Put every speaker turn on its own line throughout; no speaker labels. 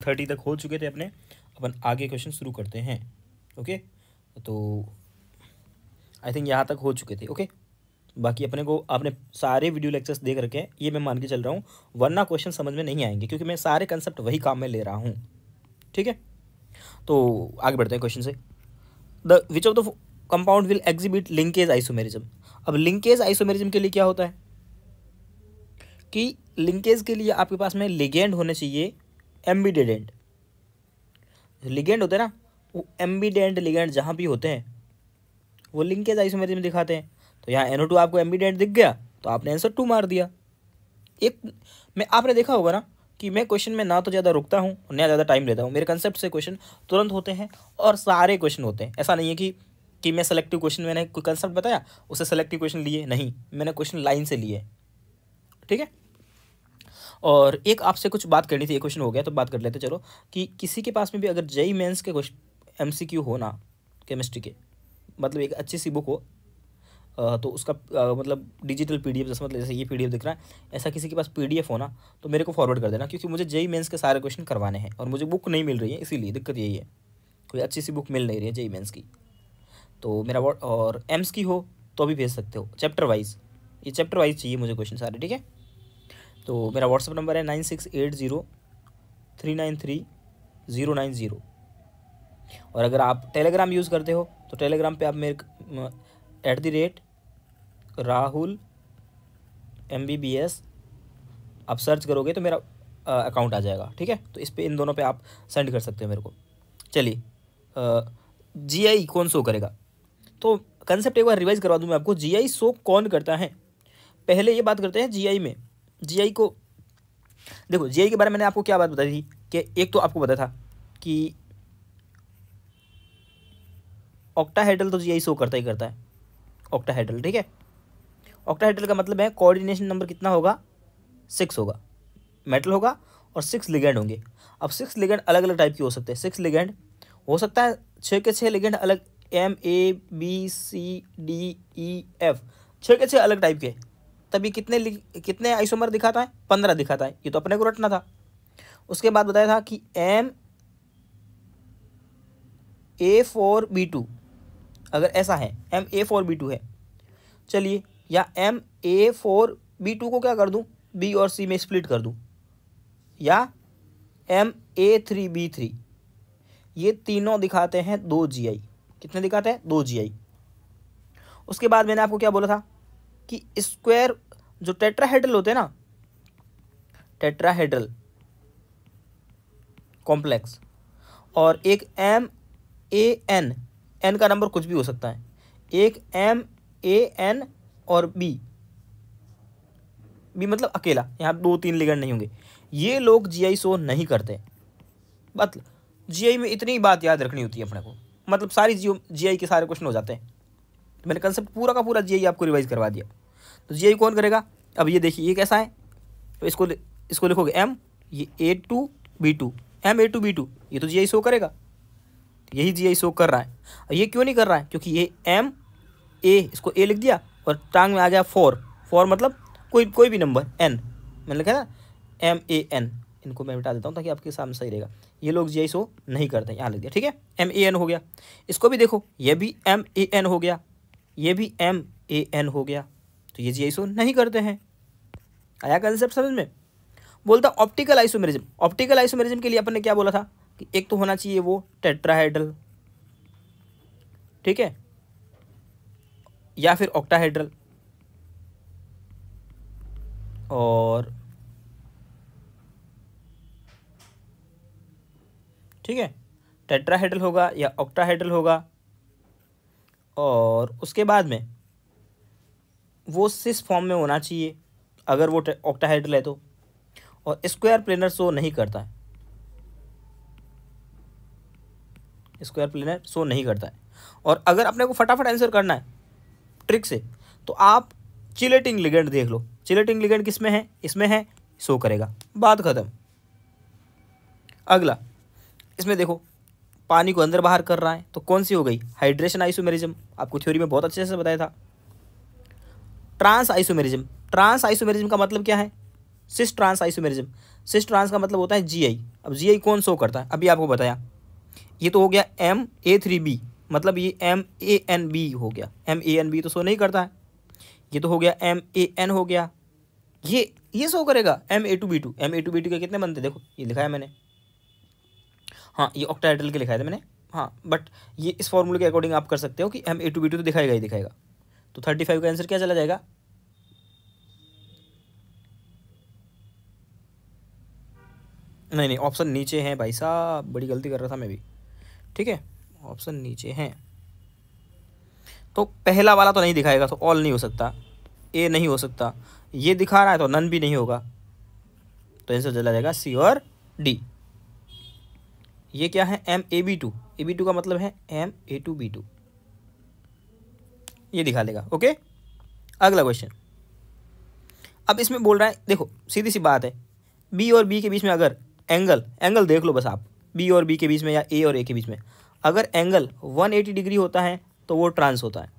Thirty तक हो चुके थे अपने। अपन आगे क्वेश्चन शुरू करते हैं ओके तो आई थिंक यहाँ तक हो चुके थे ओके बाकी अपने को, आपने सारे वीडियो लेक्चर्स देख रखे हैं, ये मैं मान के चल रहा हूँ, वरना क्वेश्चन समझ में नहीं आएँगे, क्योंकि मैं सारे कंसेप्ट वही काम में ले रहा हूँ, ठीक है? तो आगे बढ़ते हैं क्वेश्चन से। The which of the compound will exhibit linkage isomerism अब लिंकेज आइसोमेरिज्म के लिए क्या होता है? कि लिंकेज के लिए आपके पास में लिगेंड होने चाहिए एम्बीडेडेंट लिगेंड होते हैं ना, वो एम्बीडेंट लिगेंड जहाँ भी होते हैं, वो लिंकेज आइसोमेरिज्म दिखाते हैं। तो यहाँ एनो टू आपको एम्बीडेंट दिख गया तो आपने आंसर टू मार दिया। एक, मैं, आपने देखा होगा ना कि मैं क्वेश्चन में ना तो ज़्यादा रुकता हूँ ना ज़्यादा टाइम लेता हूँ। मेरे कंसेप्ट से क्वेश्चन तुरंत होते हैं और सारे क्वेश्चन होते हैं। ऐसा नहीं है कि कि मैं सेलेक्टिव क्वेश्चन मैंने कोई कंसेप्ट बताया, उसे सेलेक्टिव क्वेश्चन लिए नहीं। मैंने क्वेश्चन लाइन से लिए। ठीक है? और एक आपसे कुछ बात करनी थी, एक क्वेश्चन हो गया तो बात कर लेते, चलो। कि किसी के पास में भी अगर जेई मेंस के क्वेश्चन एम सी क्यू हो ना केमिस्ट्री के मतलब एक अच्छी सी बुक हो तो उसका मतलब डिजिटल पी पीडीएफ जैसे मतलब जैसे ये पीडीएफ दिख रहा है, ऐसा किसी के पास पीडीएफ हो ना तो मेरे को फॉरवर्ड कर देना, क्योंकि मुझे जेई मेंस के सारे क्वेश्चन करवाने हैं, और मुझे बुक नहीं मिल रही है, इसीलिए दिक्कत यही है। कोई अच्छी सी बुक मिल नहीं रही है जेई मेंस की। तो मेरा और एम्स की हो तो भी भेज सकते हो चैप्टर वाइज ये चैप्टर वाइज चाहिए मुझे क्वेश्चन सारे, ठीक है? तो मेरा व्हाट्सअप नंबर है nine six eight zero three nine three zero nine zero और अगर आप टेलीग्राम यूज़ करते हो तो टेलीग्राम पे आप मेरे at the rate Rahul M B B S आप सर्च करोगे तो मेरा अकाउंट आ जाएगा, ठीक है? तो इस पर इन दोनों पे आप सेंड कर सकते हो मेरे को। चलिए जी आई कौन शो करेगा? तो कंसेप्ट एक बार रिवाइज करवा दूँ मैं आपको। जी आई शो कौन करता है? पहले ये बात करते हैं जी आई में। जी आई को देखो जी आई के बारे में मैंने आपको क्या बात बताई थी कि एक तो आपको पता था कि ऑक्टाहेड्रल तो जी आई शो करता ही करता है। ऑक्टाहेड्रल ठीक है? ऑक्टा ऑक्टाहेड्रल का मतलब है कोऑर्डिनेशन नंबर कितना होगा? सिक्स होगा। मेटल होगा और सिक्स लिगेंड होंगे। अब सिक्स लिगेंड अलग अलग टाइप के हो सकते हैं। सिक्स लिगेंड हो सकता है छः के छः लिगेंड अलग M A B C D E F छः के छः अलग टाइप के। तभी कितने कितने आइसोमर दिखाता है? पंद्रह दिखाता है। ये तो अपने को रटना था। उसके बाद बताया था कि M A four B two अगर ऐसा है M A four B two है। चलिए, या M A four B two को क्या कर दूँ? बी और सी में स्प्लिट कर दूँ। या M A three B three ये तीनों दिखाते हैं दो जी आई कितने दिखाते हैं? दो जी आई उसके बाद मैंने आपको क्या बोला था? कि स्क्वायर जो टेट्राहेड्रल होते हैं ना टेट्राहेड्रल कॉम्प्लेक्स और एक एम ए एन एन का नंबर कुछ भी हो सकता है। एक एम ए एन और बी बी मतलब अकेला, यहाँ दो तीन लिगेंड नहीं होंगे। ये लोग जीआई शो नहीं करते। मतलब जीआई में इतनी बात याद रखनी होती है अपने को। मतलब सारी जियो जीआई के सारे क्वेश्चन हो जाते हैं। तो मैंने कंसेप्ट पूरा का पूरा जीआई आपको रिवाइज करवा दिया। तो जीआई कौन करेगा? अब ये देखिए, ये कैसा है? तो इसको इसको लिखोगे एम ये A two B two M A two B two ये तो जीआई शो करेगा। यही जीआई शो कर रहा है। और ये क्यों नहीं कर रहा है? क्योंकि ये एम ए इसको ए लिख दिया और टांग में आ गया फोर फोर मतलब कोई कोई भी नंबर एन मैंने लिखा ना एम ए एन इनको मैं बता देता हूँ ताकि आपके सामने सही रहेगा। ये लोग जी आई शो नहीं करते यहाँ लिख दिया, ठीक है? एम ए एन हो गया। इसको भी देखो, ये भी एम ए एन हो गया। ये भी एम ए एन हो गया। तो ये जी शो नहीं करते हैं। आया कंसेप्ट समझ में? बोलता ऑप्टिकल आइसोमेरिज्म ऑप्टिकल आइसोमेरिज्म के लिए अपन ने क्या बोला था? कि एक तो होना चाहिए वो टेट्राहेड्रल ठीक है? या फिर ऑक्टाहेड्रल और ठीक है? टेट्राहेड्रल होगा या ऑक्टाहेड्रल होगा? और उसके बाद में वो सिस फॉर्म में होना चाहिए, अगर वो ऑक्टाहेड्रल है तो। और स्क्वायर प्लेनर शो नहीं करता है। स्क्वायर प्लेनर शो नहीं करता है। और अगर अपने को फटाफट आंसर करना है ट्रिक से तो आप चिलेटिंग लिगेंड देख लो। चिलेटिंग लिगेंड किसमें है? इसमें है शो करेगा। बात ख़त्म। अगला, इसमें देखो पानी को अंदर बाहर कर रहा है तो कौन सी हो गई? हाइड्रेशन आइसोमेरिज्म आपको थ्योरी में बहुत अच्छे से बताया था। ट्रांस आइसोमेरिज्म ट्रांस आइसोमेरिज्म का मतलब क्या है? Cis trans isomerism cis trans का मतलब होता है जीआई अब जीआई कौन शो करता है? अभी आपको बताया। ये तो हो गया एम ए थ्री बी मतलब ये एम ए एन बी हो गया। एम ए एन बी तो शो नहीं करता है। ये तो हो गया एम ए एन हो गया। ये ये शो करेगा M A two B two M A two B two के कितने बनते देखो, ये लिखा है मैंने। हाँ ये ऑक्टाइडल के लिखाया था मैंने। हाँ बट ये इस फॉर्मूले के अकॉर्डिंग आप कर सकते हो कि M A two B two तो दिखाएगा ही दिखाएगा। तो थर्टी फाइव का आंसर क्या चला जाएगा? नहीं नहीं ऑप्शन नीचे हैं भाई साहब। बड़ी गलती कर रहा था मैं भी। ठीक है ऑप्शन नीचे हैं। तो पहला वाला तो नहीं दिखाएगा तो ऑल नहीं हो सकता। ए नहीं हो सकता। ये दिखा रहा है तो नन भी नहीं होगा। तो आंसर चला जाएगा सी और डी ये क्या है? M A B two A B two का मतलब है M A two B two ये दिखा देगा ओके अगला क्वेश्चन अब इसमें बोल रहा है, देखो, सीधी सी बात है। बी और बी के बीच में अगर एंगल एंगल देख लो बस आप। बी और बी के बीच में या ए और ए के बीच में। अगर एंगल 180 डिग्री होता है तो वो ट्रांस होता है।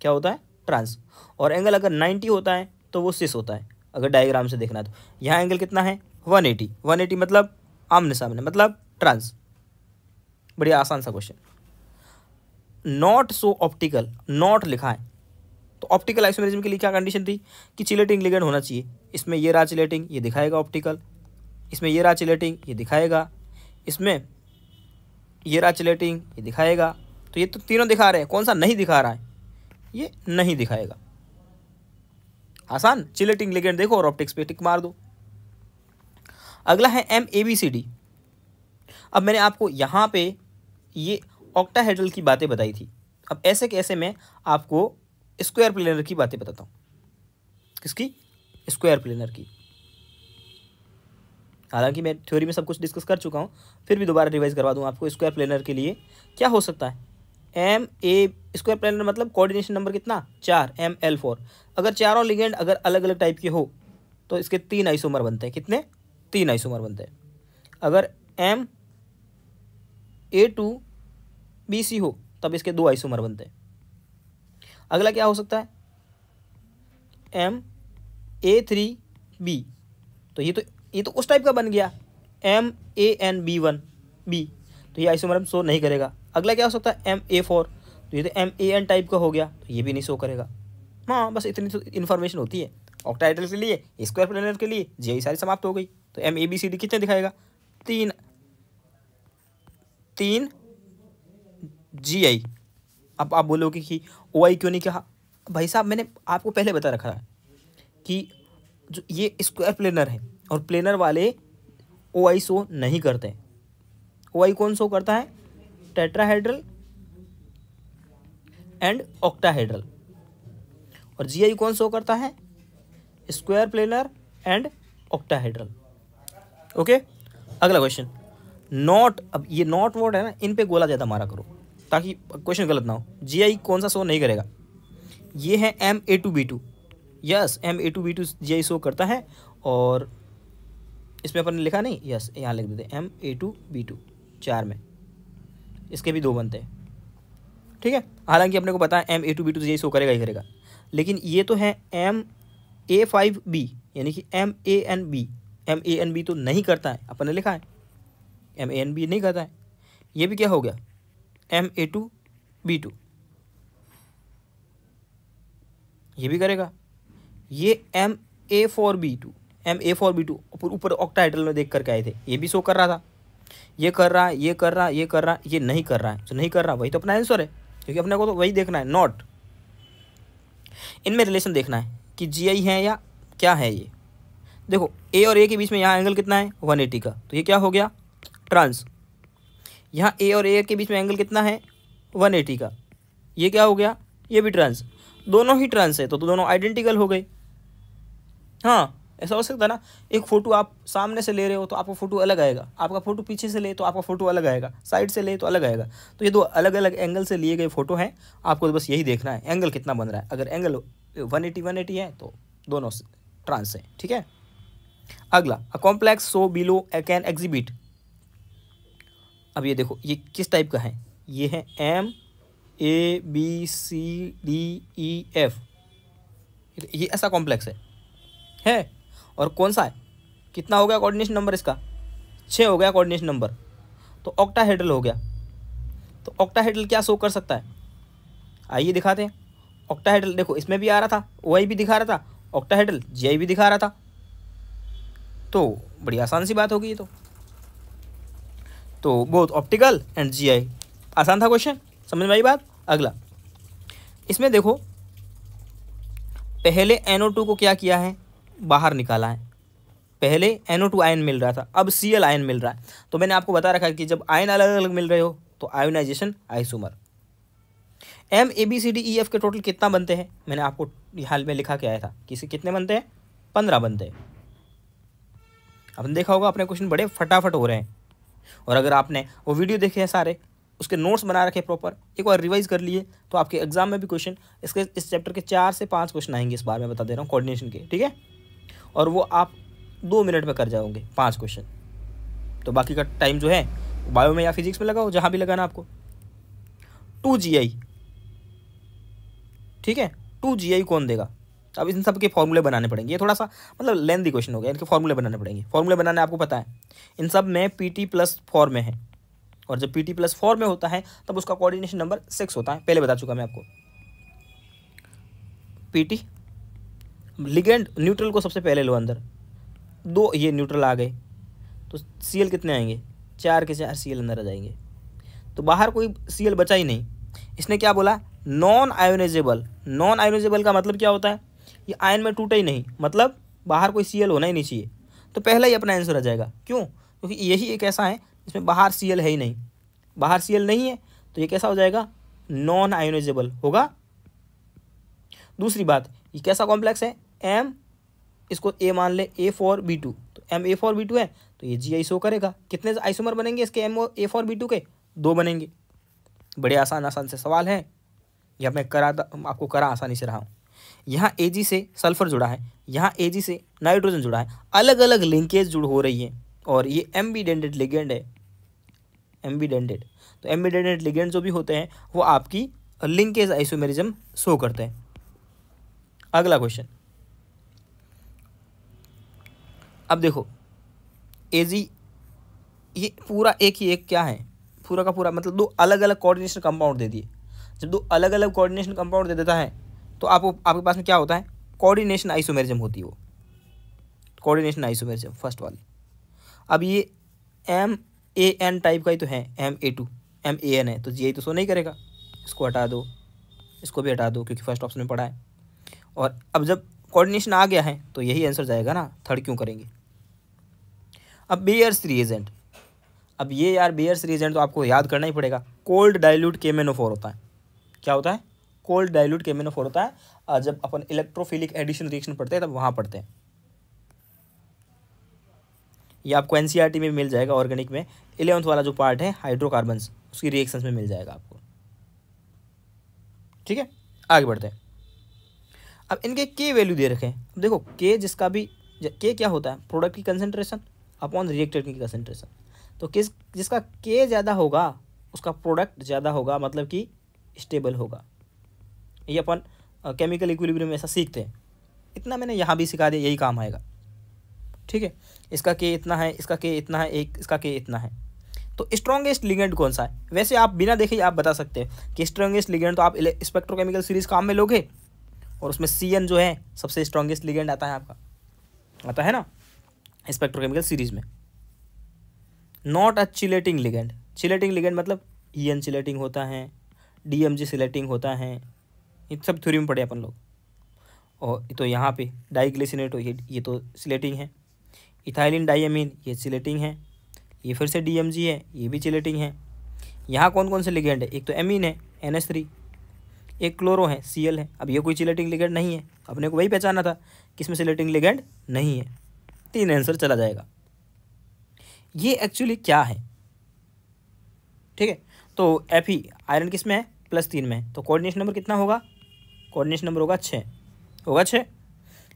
क्या होता है? ट्रांस और एंगल अगर 90 होता है तो वो सिस होता है। अगर डायग्राम से देखना है तो। यहाँ एंगल कितना है? 180 180 मतलब आमने सामने मतलब ट्रांस बढ़िया आसान सा question not so optical not लिखा है तो ऑप्टिकल आइसोमेरिज्म के लिए क्या कंडीशन थी? कि चिलेटिंग लिगेंड होना चाहिए। इसमें ये रहा चिलेटिंग ये दिखाएगा ऑप्टिकल इसमें ये रहा चिलेटिंग ये दिखाएगा. इसमें ये रहा चिलेटिंग ये दिखाएगा. तो ये तो तीनों दिखा रहे हैं। कौन सा नहीं दिखा रहा है? ये नहीं दिखाएगा। आसान चिलेटिंग लिगेंड देखो और ऑप्टिक्स पे टिक मार दो। अगला है M A B C D अब मैंने आपको यहाँ पे ये ऑक्टाहेड्रल की बातें बताई थी। अब ऐसे कैसे मैं आपको स्क्वायर प्लेनर की बातें बताता हूँ? किसकी? स्क्वायर प्लेनर की। हालाँकि मैं थ्योरी में सब कुछ डिस्कस कर चुका हूँ, फिर भी दोबारा रिवाइज करवा दूँ आपको स्क्वायर प्लेनर के लिए। क्या हो सकता है? एम ए स्क्वायर प्लेनर मतलब कोऑर्डिनेशन नंबर कितना? चार एम एल फोर अगर चारों लिगेंड अगर अलग अलग टाइप के हो तो इसके तीन आइसोमर बनते हैं। कितने? तीन आइसोमर बनते। हैं अगर M A two B C हो, तब इसके दो आइसोमर बनते। हैं अगला क्या हो सकता है? एम ए थ्री बी तो ये तो ये तो उस टाइप का बन गया। M A N B one B तो ये आइसोमर शो नहीं करेगा। अगला क्या हो सकता है? एम ए फोर तो ये तो एम ए एन टाइप का हो गया। तो ये भी नहीं शो करेगा। हाँ बस इतनी तो इन्फॉर्मेशन होती है। ऑक्टाइडल के लिए स्क्वायर प्लेनर के लिए जीआई सारी समाप्त हो गई। तो M A B C D कितने दिखाएगा? तीन। तीन। जी आई अब आप बोलोगे कि ओ आई क्यों नहीं कहा? भाई साहब, मैंने आपको पहले बता रखा है कि जो ये स्क्वायर प्लेनर है और प्लेनर वाले ओ आई शो नहीं करते। ओ आई कौन शो करता है? टेट्राहेड्रल एंड ऑक्टाहेड्रल और जी आई कौन शो करता है? Square planar and octahedral. Okay? अगला क्वेश्चन नॉट अब ये नॉट वर्ड है ना, इन पे गोला ज़्यादा मारा करो, ताकि क्वेश्चन गलत ना हो। जी आई कौन सा शो नहीं करेगा? ये है M A two B two yes M A two B two G I show करता है, और इसमें अपन ने लिखा नहीं? यस यहाँ लिख देते M A two B two चार में। इसके भी दो बनते हैं। ठीक है? हालाँकि अपने को पता है M A two B two ये शो करेगा ही करेगा। लेकिन ये तो है एम ए फाइव बी यानी कि M A N B M A N B तो नहीं करता है, अपन ने लिखा है। एम ए एन बी नहीं करता है। ये भी क्या हो गया? M A two B two ये भी करेगा। ये M A four B two M A four B two ऊपर ऑक्टाइटल में देख करके आए थे। ये भी शो कर रहा था। ये कर रहा है, ये कर रहा है, ये कर रहा है, ये नहीं कर रहा है। तो नहीं कर रहा, वही तो अपना आंसर है। क्योंकि अपने को तो वही देखना है नॉट इनमें रिलेशन देखना है। कि जी आई है या क्या है ये? देखो ए और ए के बीच में यहाँ एंगल कितना है? वन एटी का। तो ये क्या हो गया? ट्रांस यहाँ ए और ए के बीच में एंगल कितना है? वन एटी का। ये क्या हो गया? ये भी ट्रांस दोनों ही ट्रांस है तो, तो दोनों आइडेंटिकल हो गए। हाँ ऐसा हो सकता है ना? एक फ़ोटो आप सामने से ले रहे हो तो आपका फ़ोटो अलग आएगा। आपका फ़ोटो पीछे से ले तो आपका फ़ोटो अलग आएगा। साइड से ले तो अलग आएगा। तो ये दो अलग अलग एंगल से लिए गए फ़ोटो हैं। आपको तो बस यही देखना है एंगल कितना बन रहा है। अगर angle one eighty one eighty है तो दोनों ट्रांस है, ठीक है? अगला a complex so below can exhibit अब ये देखो, ये किस टाइप का है? ये है M A B C D E F ये ऐसा कॉम्प्लेक्स है। है? और कौन सा है? कितना हो गया कोऑर्डिनेशन नंबर इसका? छः हो गया कोऑर्डिनेशन नंबर तो ऑक्टाहेड्रल हो गया। तो ऑक्टाहेड्रल क्या शो कर सकता है? आइए दिखाते हैं। ऑक्टाहेड्रल देखो, इसमें भी आ रहा था वाई भी दिखा रहा था ऑक्टाहेड्रल जीआई भी दिखा रहा था। तो बड़ी आसान सी बात होगी ये तो। तो बोथ ऑप्टिकल एंड जीआई आसान था क्वेश्चन समझ में आई बात? अगला। इसमें देखो, पहले NO2 को क्या किया है? बाहर निकाला है। पहले NO2 आयन मिल रहा था, अब Cl आयन मिल रहा है। तो मैंने आपको बता रखा है कि जब आयन अलग अलग मिल रहे हो तो ionization isomer M A B C D E F के टोटल कितना बनते हैं? मैंने आपको हाल में लिखा के आया था। किसी कितने बनते हैं? पंद्रह बनते हैं। आपने देखा होगा, अपने क्वेश्चन बड़े फटाफट हो रहे हैं। और अगर आपने वो वीडियो देखे हैं सारे, उसके नोट्स बना रखे प्रॉपर एक बार रिवाइज कर लिए तो आपके एग्ज़ाम में भी क्वेश्चन इसके, इस चैप्टर के चार से पाँच क्वेश्चन आएँगे इस बार मैं बता दे रहा हूँ कोऑर्डिनेशन के, ठीक है? और वो आप दो मिनट में कर जाओगे, पाँच क्वेश्चन तो बाकी का टाइम जो है बायो में या फिजिक्स में लगाओ, जहाँ भी लगाना आपको। टू जी आई ठीक है? टू जी आई कौन देगा? अब इन सब के फॉर्मूले बनाने पड़ेंगे। ये थोड़ा सा मतलब लेंदी क्वेश्चन हो गया। इनके फॉर्मूले बनाने पड़ेंगे। फॉर्मूले बनाने आपको पता है। इन सब में पी टी प्लस फोर में है। और जब पी टी प्लस फोर में होता है, तब उसका कोऑर्डिनेशन नंबर सिक्स होता है। पहले बता चुका मैं आपको। पी टी लिगेंड न्यूट्रल को सबसे पहले लो अंदर। दो ये न्यूट्रल आ गए। तो सी एल कितने आएँगे? चार के चार सी एल अंदर आ जाएँगे। तो बाहर कोई सी एल बचा ही नहीं। इसने क्या बोला? नॉन आयोनाइजेबल नॉन आयोनाइजेबल का मतलब क्या होता है? ये आयन में टूटे ही नहीं। मतलब बाहर कोई सीएल होना ही नहीं चाहिए। तो पहला ही अपना आंसर आ जाएगा। क्यों? क्योंकि यही एक ऐसा है, जिसमें बाहर सीएल है ही नहीं। बाहर सीएल नहीं है तो ये कैसा हो जाएगा? नॉन आयोनाइजेबल होगा। दूसरी बात, ये कैसा कॉम्प्लेक्स है? एम इसको ए मान ले ए फॉर बी टू तो M A four B two है तो ये जी आई शो करेगा। कितने आइसोमर बनेंगे इसके M A four B two के? दो बनेंगे। बड़े आसान आसान से सवाल हैं। यह मैं करा आपको करा आसानी से रहा हूँ। यहाँ ए जी से सल्फ़र जुड़ा है, यहाँ ए जी से नाइट्रोजन जुड़ा है अलग अलग लिंकेज जुड़ हो रही है, और ये एम बी डेंडेड लिगेंड है। एम बी डेंडेड तो एम बी डेंडेड लिगेंड जो भी होते हैं, वो आपकी लिंकेज आइसोमेरिज्म शो करते हैं। अगला क्वेश्चन अब देखो ए जी ये पूरा एक ही एक क्या है? पूरा का पूरा मतलब दो अलग अलग कोऑर्डिनेशन कंपाउंड दे दिए। जब दो अलग अलग कोऑर्डिनेशन कंपाउंड दे देता है तो आप आपके पास में क्या होता है? कोऑर्डिनेशन आइसोमेरिज्म होती है वो। कोऑर्डिनेशन आइसोमेरिज्म फ़र्स्ट वाली। अब ये एम ए एन टाइप का ही तो है M A two M A N है तो जी आई तो सो नहीं करेगा। इसको हटा दो, इसको भी हटा दो, क्योंकि फ़र्स्ट ऑप्शन में पढ़ा है। और अब जब कोऑर्डिनेशन आ गया है तो यही आंसर जाएगा ना थर्ड क्यों करेंगे? अब बेयर्स रिएजेंट अब ये यार बेयर्स रिएजेंट तो आपको याद करना ही पड़ेगा। कोल्ड डाइल्यूट केमेनोफोर होता है। क्या होता है? कोल्ड डाइल्यूट केमेनोफोर होता है जब अपन इलेक्ट्रोफिलिक एडिशन रिएक्शन पढ़ते हैं, तब वहाँ पढ़ते हैं। ये आपको एन e में मिल जाएगा ऑर्गेनिक में। इलेवंथ वाला जो पार्ट है हाइड्रोकार्बन उसकी रिएक्शंस में मिल जाएगा आपको। ठीक है? आगे बढ़ते हैं। अब इनके के वैल्यू दे रखे। हैं देखो के जिसका भी के क्या होता है? प्रोडक्ट की कंसेंट्रेशन अपॉन रिएक्टर की कंसेंट्रेशन तो किस, जिसका के ज़्यादा होगा, उसका प्रोडक्ट ज़्यादा होगा मतलब कि स्टेबल होगा। ये अपन केमिकल इक्विलिब्रियम ऐसा सीखते हैं। इतना मैंने यहाँ भी सिखा दिया, यही काम आएगा। ठीक है? इसका के इतना है, इसका के इतना है, एक, इसका के इतना है। तो स्ट्रॉन्गेस्ट लिगेंड कौन सा है? वैसे आप बिना देखे आप बता सकते हैं कि स्ट्रॉन्गेस्ट लिगेंड तो आप स्पेक्ट्रोकेमिकल सीरीज़ काम में लोगे, और उसमें सी एन जो है, सबसे स्ट्रॉन्गेस्ट लिगेंड आता है आपका। आता है ना? स्पेक्ट्रोकेमिकल सीरीज़ में। Not a chelating ligand chelating ligand मतलब ई एन चिलेटिंग होता है डी एम जी सिलेटिंग होता है। ये सब थ्योरी में पढ़े अपन लोग। और तो यहाँ पे डाइग्लिसिनेटो ये ये तो सिलेटिंग है। इथाइलिन डाइमीन ये सिलेटिंग है। ये फिर से डीएमजी है, ये भी सिलेटिंग है। यहाँ कौन कौन से लिगेंड है? एक तो एमीन है एन एस थ्री एक क्लोरो है सी एल है। अब ये कोई सिलेटिंग लिगेंड नहीं है। अपने को वही पहचाना था कि इसमें सिलेटिंग लिगेंड नहीं है। तीन आंसर चला जाएगा। ये एक्चुअली क्या है? ठीक है? तो एफ़ ई आयरन किसमें है? प्लस तीन में। तो कोऑर्डिनेशन नंबर कितना होगा? कोऑर्डिनेशन नंबर होगा छः होगा छः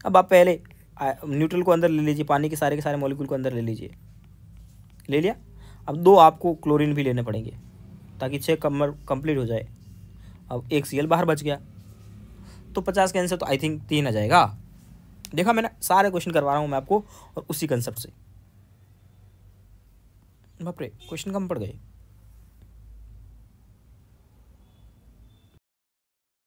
अब आप पहले न्यूट्रल को अंदर ले लीजिए, पानी के सारे के सारे मॉलिक्यूल को अंदर ले लीजिए। ले लिया? अब दो आपको क्लोरीन भी लेने पड़ेंगे, ताकि छः कमर कंप्लीट हो जाए। अब एक सी बाहर बच गया। तो पचास के आंसर तो आई थिंक तीन आ जाएगा। देखा मैंने, सारे क्वेश्चन करवा रहा हूँ मैं आपको, और उसी कंसेप्ट से। बाप रे क्वेश्चन कम पड़ गए।